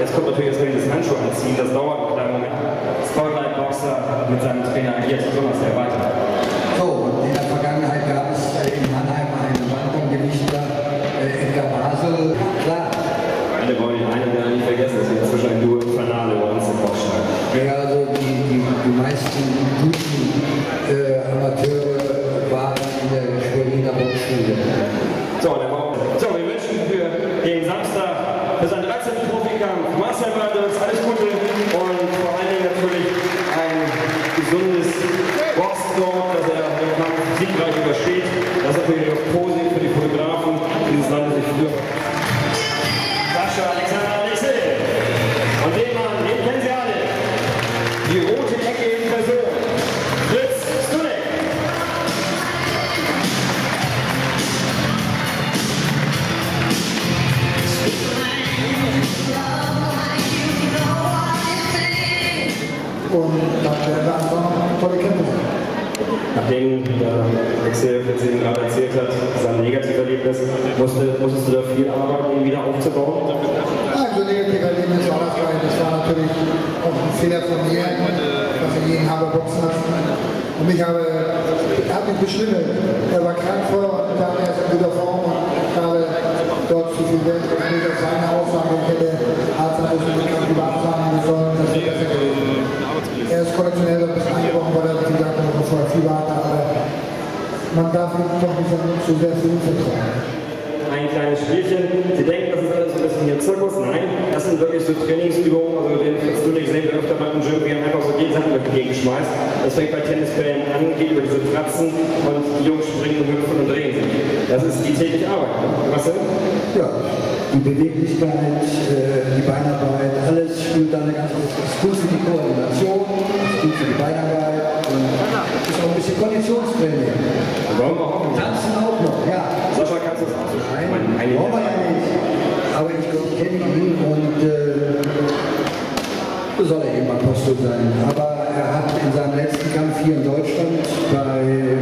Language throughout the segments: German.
jetzt kommt natürlich erstmal dieses Handschuh anziehen, das dauert einen kleinen Moment. Spotlight Boxer mit seinem Trainer Elias Jonas der weiter. So, und in der Vergangenheit gab es äh, in Mannheim einen Bankengewichter, äh, Edgar Basel. Klar, Alle wollen den einen oder nicht vergessen, das ist inzwischen ein Duo Infernale bei uns im Boxschlag. ja, also die, die, die meisten guten äh, Amateure waren in der Schweriner Boxschule. Grazie. Nachdem der Axel eben gerade erzählt hat, sein Negativerlebnis, musste, musstest du da viel arbeiten, ihn wieder aufzubauen? Also negativ Erlebnis war das gleich. Das war natürlich auch ein Fehler von mir, dass ich ihn habe boxen lassen. Und ich habe, er hat mich beschnippelt. Er war krank vor, dann er ist in guter Form und habe dort zu viel Geld. Und seine Aussage, ich hätte Arzt bekannt über absagen sollen, dass wir besser gehen. Er ist konditionell ein bisschen angebrochen, weil er, wie gesagt, noch vorher viel hatte, aber man darf ihm doch nicht so sehr viel vertrauen. Ein kleines Spielchen. Sie denken, das ist alles so ein bisschen hier Zirkus? Nein, das sind wirklich so Trainingsübungen. Also den Fritz Dunig sehen wir öfter mal im Gym, wie er einfach so jeden Sachen Gegend schmeißt. Das fängt bei Tennisbällen an, geht über diese Tratzen und die Jungs springen und hüpfen und drehen sich. Das ist die tägliche Arbeit. Was denn? Ja, die Beweglichkeit, äh, die Beinarbeit, alles spielt da eine ganz große Rolle. Ist gut für die Koordination, ist gut für die Beinarbeit und ist auch ein bisschen Konditionstraining. Wollen wir hoffen. Tanzen auch noch, ja. Sascha, kannst du das auch so Nein, Ein- brauchen wir ja nicht. Aber ich, ich kenne ihn und äh, soll er eben Apostel sein. Aber er hat in seinem letzten Kampf hier in Deutschland bei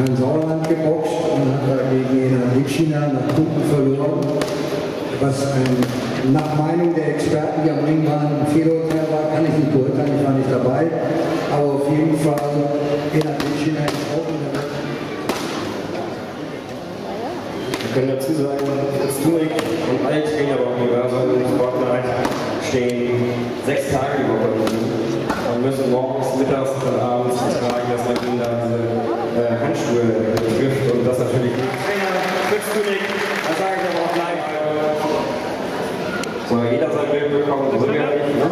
Herrn Sauerland geboxt und hat da gegen Enan Litschina nach Punkten verloren. Was ein, nach Meinung der Experten, die am Ring waren, ein Fehlurteil war, kann ich nicht beurteilen, ich war nicht dabei. Aber auf jeden Fall, Auch in der Welt. Wir können dazu sagen, Fritz Dunig und alle Trainer bei Universum und Spotlight stehen sechs Tage im Gym und müssen morgens, mittags und abends tragen, dass man ihnen da diese äh, Handschuhe trifft und das natürlich nicht. Trainer Fritz Dunig, das sage ich aber auch gleich. So, jeder sein Bild bekommen, so gar nicht. Ne?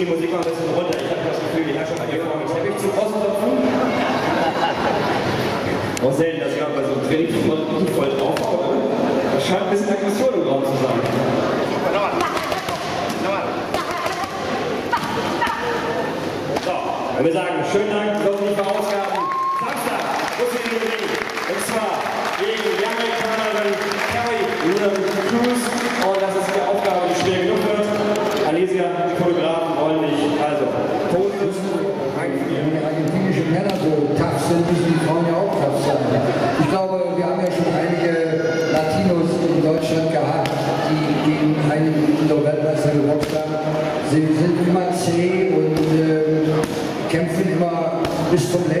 Die Musik mal ein bisschen runter. Ich habe das Gefühl, die Herrschaft hier vorne ist Teppich zum Auslöpfen. Auch selten, dass gerade bei so einem Training voll, voll draufhaut. oder? Das scheint ein bisschen Aggression im Raum zu sein. So, wenn wir sagen, schönen Dank, sollten die verausgaben. Samstag, muss ich Ring. Und zwar gegen die Amerikanerin Carrie Cruz. Und das ist die Aufgabe, die schwer genug wird. Alesia, die Fotografen wollen nicht. Also, Posen Wenn die argentinischen Männer so sind, müssen die Frauen ja auch tough sein. Ich glaube, wir haben ja schon einige Latinos in Deutschland gehabt, die gegen einige unsere Weltmeister geboxt haben. Sie sind immer zäh und äh, kämpfen immer bis zum Letzten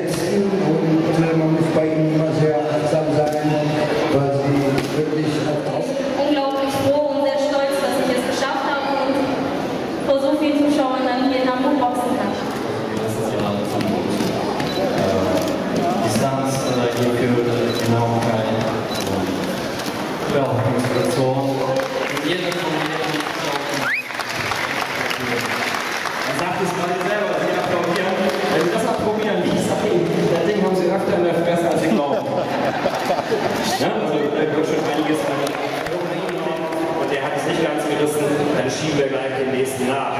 Dresden nach.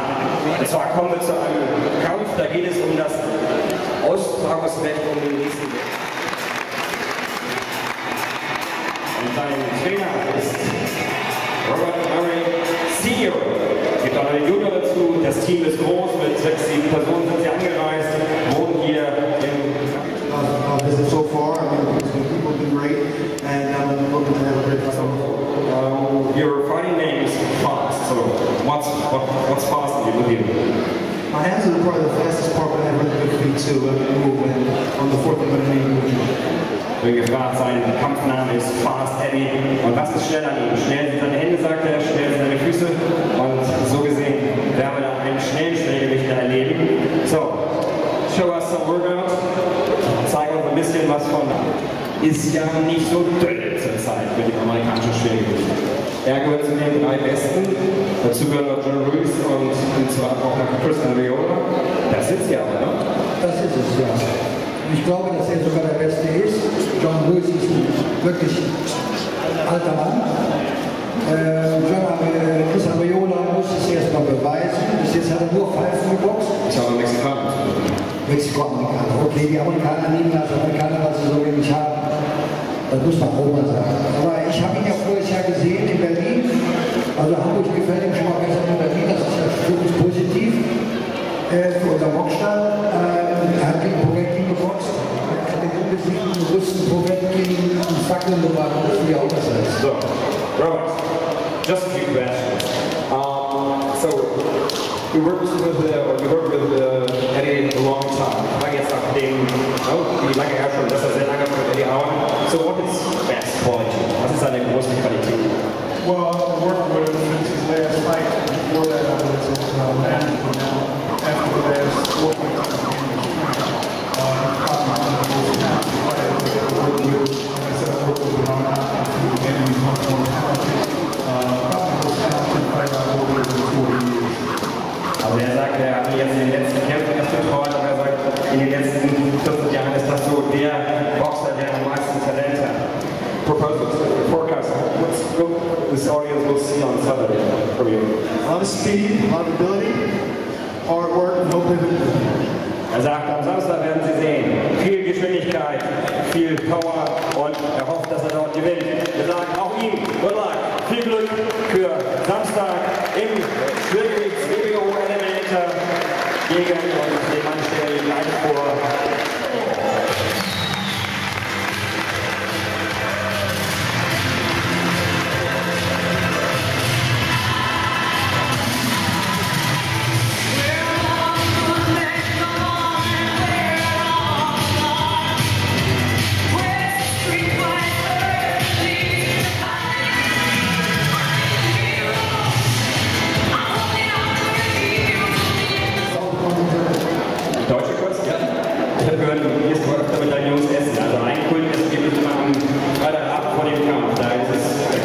Und zwar kommen wir zu einem Kampf, da geht es um das Austragungsrecht um den nächsten Weg. Und sein Trainer ist Robert Murray Senior. Es gibt auch eine Junior dazu. Das Team ist groß, mit sechs, sieben Personen sind sie have really good feet too. I can move, and on the fourth, to need Bin gefragt, sein Kampfname ist Fast Eddie. Und was ist schnell an ihm? Schnell sind seine Hände, sagt er, schnell sind seine Füße. Und so gesehen werden wir da einen schnellen Schnellgewichter erleben. So, show us some workout. Zeig uns ein bisschen was von. Ist ja nicht so dünn zur Zeit für die amerikanischen Schwergewichte. Er gehört zu den drei Besten. Dazu gehören noch John Ruiz und, zwar auch noch Chris Ariola. Das sie aber, ne? Das ist es, ja. Ich glaube, dass er sogar der Beste ist. John Lewis ist ein wirklich alter Mann. Äh, John äh, Chris Ariola muss es erst mal beweisen. Bis jetzt hat er nur Pfeifen geboxt. Ist aber Mexikaner. Mexiko-Amerikaner. Okay, die Amerikaner nehmen als Amerikaner, was sie so wenig haben. Das muss man mal sagen. Aber ich habe ihn ja voriges Jahr gesehen in Berlin. Also Hamburg gefällt ihm schon mal besser Um, so we worked with, uh, we worked with Saturday from you? A lot of speed, a lot of ability, hard work, and hopefully Er sagt, am Samstag werden Sie sehen, viel Geschwindigkeit, viel Power und er hofft, dass er dort gewinnt. Wir sagen auch ihm, good luck, viel Glück für Samstag im Schwergewichts WBO Eliminator gegen Wir hören jetzt mal öfter mit Jungs essen. Also ein Kultessen gibt es immer am Freitagabend vor dem Kampf. Da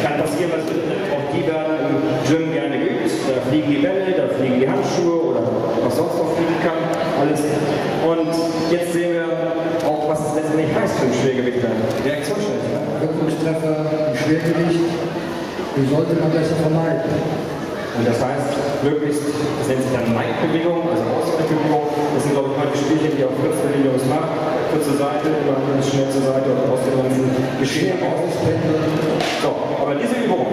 kann passieren, was. Auch die werden im Gym gerne geübt. Da fliegen die Bälle, da fliegen die Handschuhe oder was sonst noch fliegen kann. Und jetzt sehen wir auch, was es letztendlich heißt für einen Schwergewichter. Reaktionsschnelligkeit. Wirkungstreffer im Schwergewicht. Die sollte man besser vermeiden. Und das heißt, möglichst, das nennt sich dann Neigbewegung, also Ausweichbewegung, das sind glaube ich mal die Spielchen, die auf kürzester Linie was macht, kurze Seite, immer schnell zur Seite und ganzen geschehen ausspenden. So, aber diese Übung,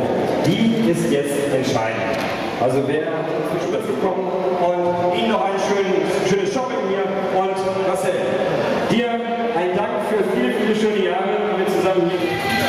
die ist jetzt entscheidend. Also wer zu Spitze kommt und Ihnen noch ein schönes, schönes Shopping hier und Marcel, dir ein Dank für viele, viele schöne Jahre, die wir zusammen hier